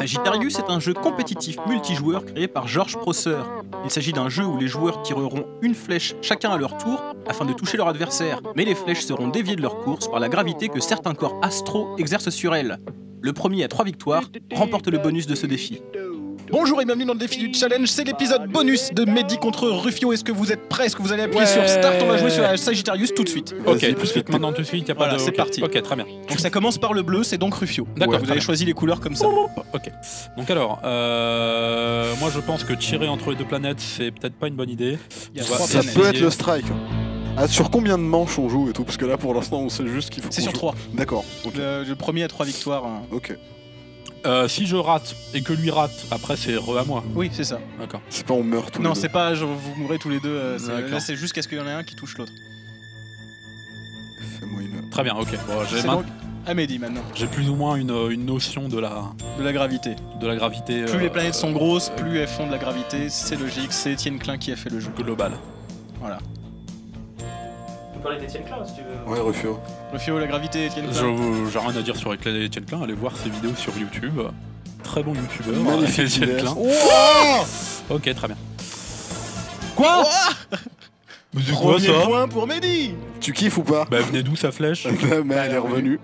Sagittarius est un jeu compétitif multijoueur créé par George Prosser. Il s'agit d'un jeu où les joueurs tireront une flèche chacun à leur tour afin de toucher leur adversaire, mais les flèches seront déviées de leur course par la gravité que certains corps astraux exercent sur elles. Le premier à 3 victoires remporte le bonus de ce défi. Bonjour et bienvenue dans le défi du challenge, c'est l'épisode bonus de Mehdi contre Rufio. Est-ce que vous êtes prêts? Est-ce que vous allez appuyer Ouais. sur Start? On va jouer sur la Sagittarius tout de suite. Ok, tout de suite, maintenant tout de suite, y a pas Voilà, de. c'est ok. parti. Ok, très bien. Donc ça commence par le bleu, c'est donc Rufio. D'accord, Vous avez bien. choisi les couleurs comme ça. Ok. Donc alors, euh, moi je pense que tirer entre les deux planètes, c'est peut-être pas une bonne idée. Il y a trois Ça peut être le strike. Ah, sur combien de manches on joue et tout Parce que là, pour l'instant, on sait juste qu'il faut. C'est qu'on sur joue. 3. D'accord. Le, le premier à 3 victoires. hein. Ok. Euh, si je rate et que lui rate, après c'est re à moi. Oui, c'est ça. D'accord. C'est pas on meurt tous non, les deux. c'est pas genre, vous mourrez tous les deux. euh, là, c'est juste qu'est-ce qu'il y en a un qui touche l'autre. Fais-moi une. Très bien, ok. Bon, j'ai C'est ma- donc maintenant, j'ai plus ou moins une, une notion de la, de la gravité. de la gravité Plus euh, les planètes sont grosses, plus elles font de la gravité. C'est logique. C'est Étienne Klein qui a fait le jeu. globale. Voilà. Tu peux parler d'Etienne Klein si tu veux. Ouais, Rufio. Rufio, la gravité, Étienne Klein. Je- J'ai rien à dire sur Étienne Klein, allez voir ses vidéos sur YouTube. Très bon youtubeur. Magnifique Étienne. Klein. Wow Ok, très bien. Quoi Mais c'est quoi Premier ça point pour Mehdi Tu kiffes ou pas Bah venez d'où sa flèche Mais elle est revenue.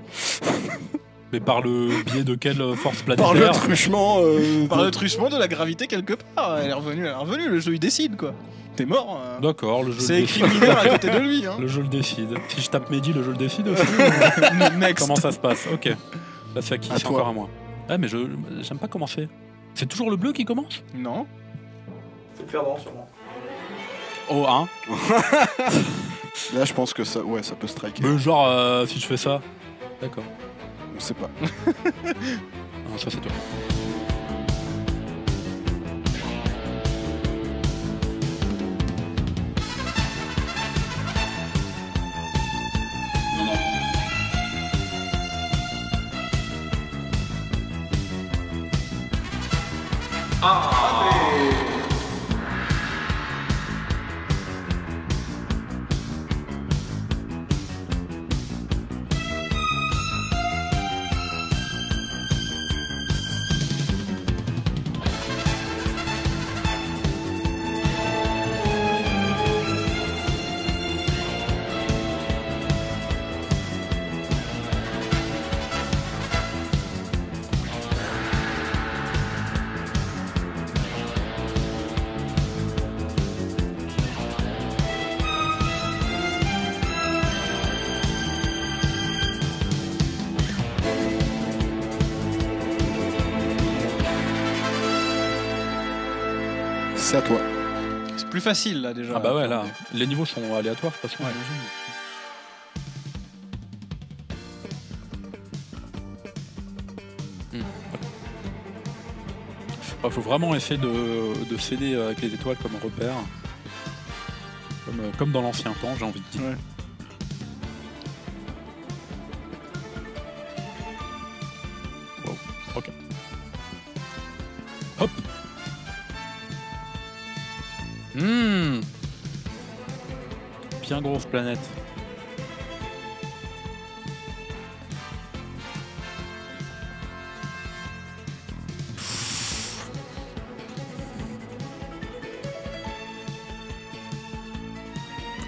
Mais par le biais de quelle force Par planétaire le truchement. euh, Par le truchement de la gravité quelque part. Elle est revenue, elle est revenue. Le jeu il décide quoi. T'es mort. hein. D'accord, le jeu C'est le écrit décide. mineur à côté de lui. Hein. Le jeu le décide. Si je tape Mehdi, le jeu le décide aussi Next. Comment ça se passe? Ok. Là c'est à qui? C'est encore à moi. Ah mais je j'aime pas commencer. C'est toujours le bleu qui commence? Non. C'est le perdant sûrement. Oh, hein? Là, je pense que ça, ouais, ça peut striker. Mais genre, euh, si je fais ça. D'accord. On sait pas. Non, ça c'est toi. C'est à toi. C'est plus facile là déjà. Ah bah ouais, là, les niveaux sont aléatoires de toute façon. Ouais. j'imagine. Hmm, ok. Ah, faut vraiment essayer de, de céder avec les étoiles comme repère. Comme, euh, comme dans l'ancien temps, j'ai envie de dire. Ouais. Hmm Bien grosse planète.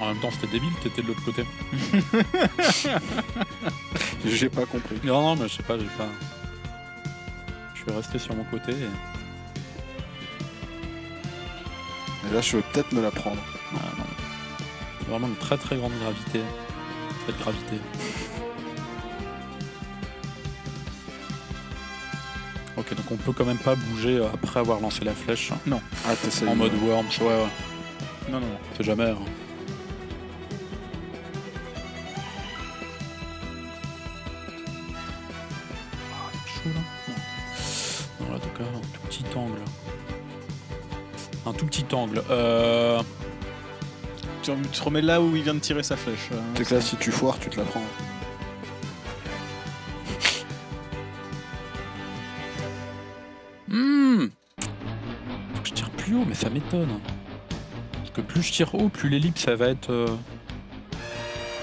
En même temps, c'était débile, t'étais de l'autre côté. J'ai pas compris. Non, non, mais je sais pas, j'ai pas. Je suis resté sur mon côté. Et... Et là, je vais peut-être me la prendre. Ouais, non. C'est vraiment une très très grande gravité. Cette gravité. Ok, donc on peut quand même pas bouger euh, après avoir lancé la flèche. Ah, t'essayes. En mode Worms, ouais, ouais. Non, non, non. C'est jamais. hein. Petit angle. Euh. Tu, te remets là où il vient de tirer sa flèche. C'est que là, si tu foires, tu te la prends. plus haut, mais ça m'étonne. Parce que plus je tire haut, plus l'ellipse, ça va être euh,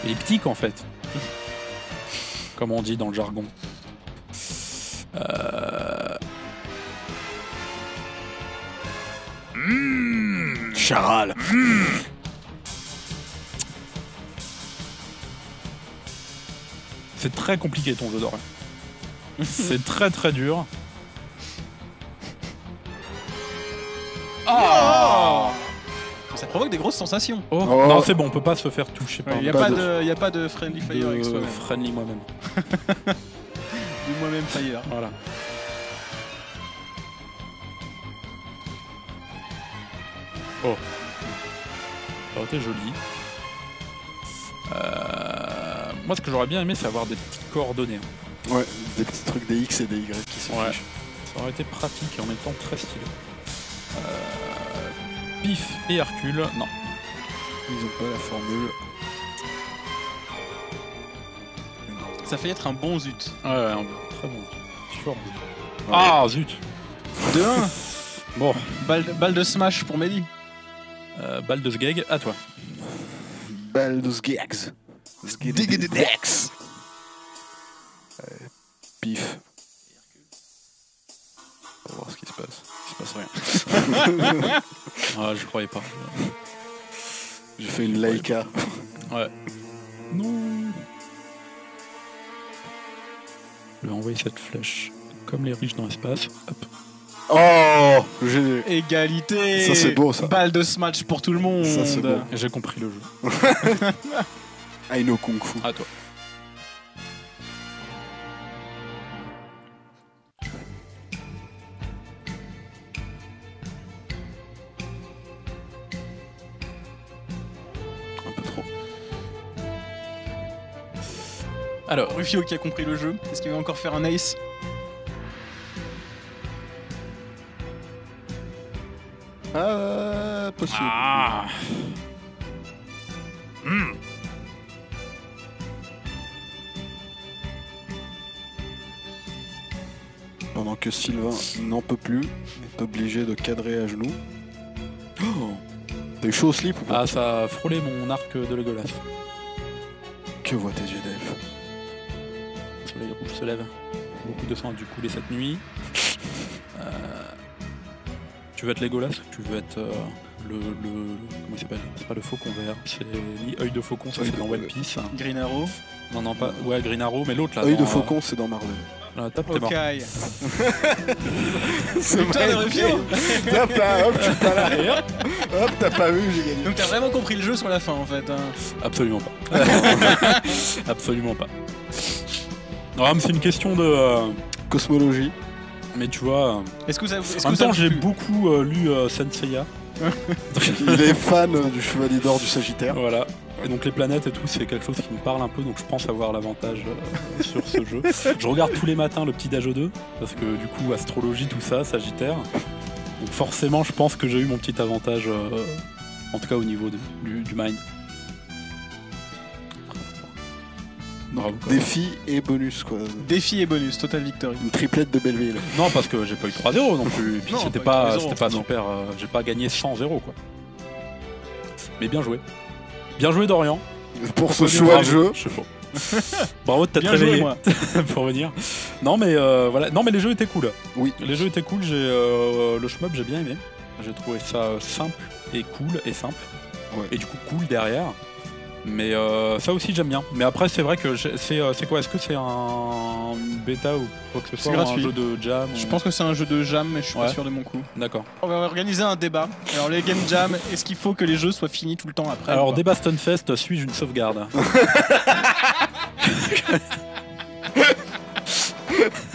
elliptique en fait. Comme on dit dans le jargon. Euh... Charal. C'est très compliqué ton jeu d'or. C'est très très dur. Oh Ça provoque des grosses sensations. Oh, Oh. Non, c'est bon, on peut pas se faire toucher par Il n'y a, pas pas de- de- y a pas de friendly fire avec soi-même. friendly moi-même. Du moi-même fire. Voilà. Oh. Ça aurait été joli. Euh, Moi, ce que j'aurais bien aimé, c'est avoir des petites coordonnées. hein. Ouais, des petits trucs des X et des Y qui s'affichent. Ouais. Ça aurait été pratique et en même temps très stylé. Euh... Pif et Hercule, non. Ils ont pas la formule. Ça fait être un bon zut. Ouais, ouais, un- très bon. Fort. Ah, zut De 1 Bon, balle, balle de smash pour Mehdi. Euh, balle de Sgeg, à toi. Baldur's Gags. Dex Pif. On va voir ce qui se passe. Il se passe rien. Ah, je croyais pas. J'ai fait une Laika. Non Je vais envoyer cette flèche comme les riches dans l'espace. Hop. Oh J'ai. Égalité Ça, c'est beau, ça. Balle de smash pour tout le monde Ça, c'est beau. J'ai compris le jeu. Aino Kung Fu. À toi. Un peu trop. Alors, Rufio qui a compris le jeu. Est-ce qu'il va encore faire un ace? Ah, possible. Ah Pendant que Sylvain n'en peut plus, est obligé de cadrer à genoux. Oh T'as eu chaud au slip ou pas? Ah, ça a frôlé mon arc de Legolas. Que voient tes yeux d'elfe Le soleil rouge se lève. Beaucoup de sang a dû couler cette nuit. Tu veux être Legolas ou tu veux être euh, le, le- Comment il s'appelle? C'est pas le faucon vert, c'est ni œil de faucon, ça c'est dans One Piece. Green Arrow? Non, non, pas. Ouais, Green Arrow, mais l'autre là. Œil dans, de euh, faucon, c'est dans Marvel. là, tape tes. Ok. C'est de Rufio Hop là, hop, je suis pas là. Hop, t'as pas vu, j'ai gagné. Donc t'as vraiment compris le jeu sur la fin en fait. hein. Absolument pas. Absolument pas. Non, mais c'est une question de. euh, Cosmologie. Mais tu vois. Est-ce que ça est-ce En même temps, j'ai beaucoup euh, lu euh, Senseiya. Il est fan euh, du Chevalier d'Or du Sagittaire. Voilà. Et donc les planètes et tout, c'est quelque chose qui me parle un peu, donc je pense avoir l'avantage euh, sur ce jeu. Je regarde tous les matins le petit Dage 2, parce que du coup, astrologie, tout ça, Sagittaire. Donc forcément, je pense que j'ai eu mon petit avantage, euh, en tout cas au niveau de- du, du mind. Bravo, quoi. Défi et bonus, quoi. Défi et bonus, total victory. Une triplette de Belleville. Non, parce que j'ai pas eu 3-0 non plus. Et puis Non, c'était pas eu pas, 3-0, c'était pas non. super. euh, j'ai pas gagné 100-0 quoi. Mais bien joué. Bien joué Dorian. Pour ce choix de jeu. Je suis chaud. Bravo de t'être Bien joué réveillé moi. pour venir. Non mais euh, voilà. Non mais les jeux étaient cool. Oui. Les jeux étaient cool. J'ai euh, le shmup j'ai bien aimé. J'ai trouvé ça euh, simple et cool et simple. Ouais. Et du coup cool derrière. Mais euh, ça aussi j'aime bien. Mais après c'est vrai que c'est euh, c'est quoi? Est-ce que c'est un une bêta ou quoi que ce soit gratuit. Un jeu de jam Je ou- pense que c'est un jeu de jam, mais je suis Ouais. pas sûr de mon coup. D'accord. On va organiser un débat. Alors les game jam, est-ce qu'il faut que les jeux soient finis tout le temps après Alors, débat Stunfest, suis-je une sauvegarde